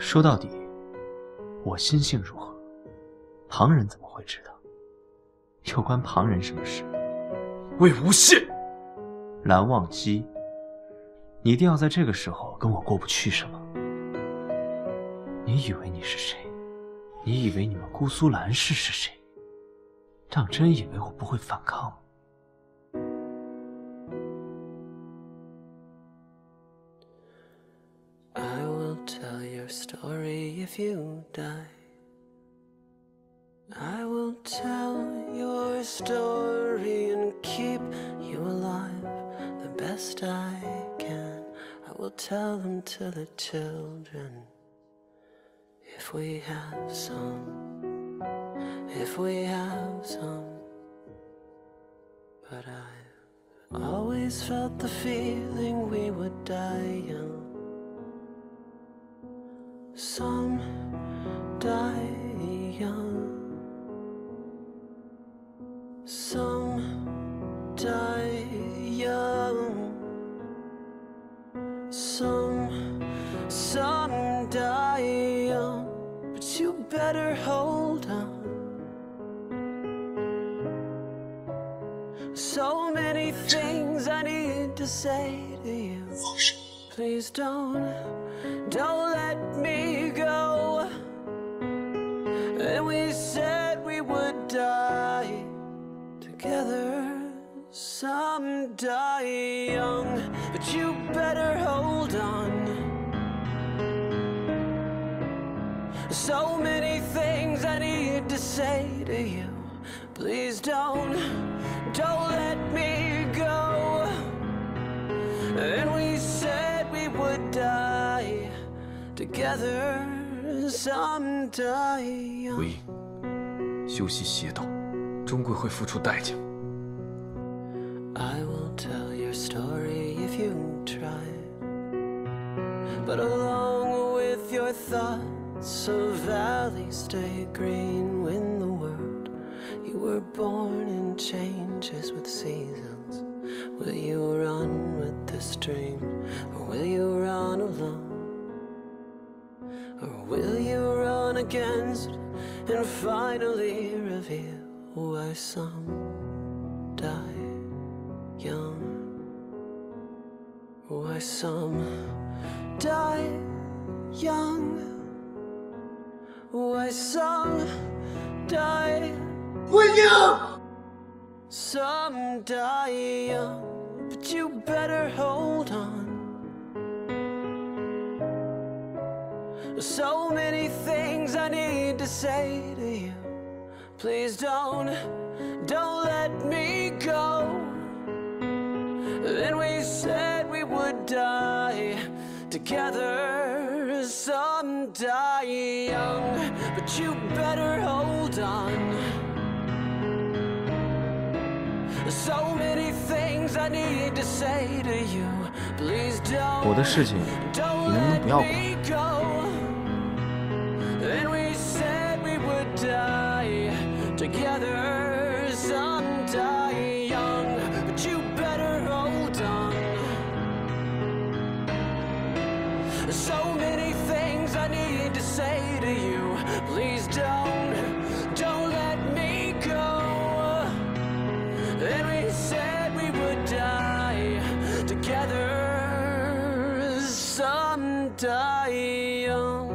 说到底，我心性如何，旁人怎么会知道？又关旁人什么事？魏无羡，蓝忘机，你一定要在这个时候跟我过不去是吗？你以为你是谁？你以为你们姑苏蓝氏是谁？当真以为我不会反抗吗？tell your story and keep you alive the best i can i will tell them to the children if we have some, if we have some. But I've always felt the feeling we would die young. Some die young, some die young. Some, some die young, but you better hold on. So many things I need to say to you. Please don't, don't let me go. And we said we would die together. Some die young, but you better hold on. So many things I need to say to you. Please don't, together someday. 魏婴，修习邪道，终归会付出代价。I will tell your story if you try, but along with your thoughts of valley stay green when the world you were born in changes with seasons. Against and finally reveal why some die? young. Why some die young? Why some die young? Some die young, but you better hold on. So many things to say to you Please don't, don't let me go. Then we said we would die Together Some someday young But you better hold on. So many things I need to say to you Please don't, don't let me go. Don't, don't let me go. We said we would die together. Some die young.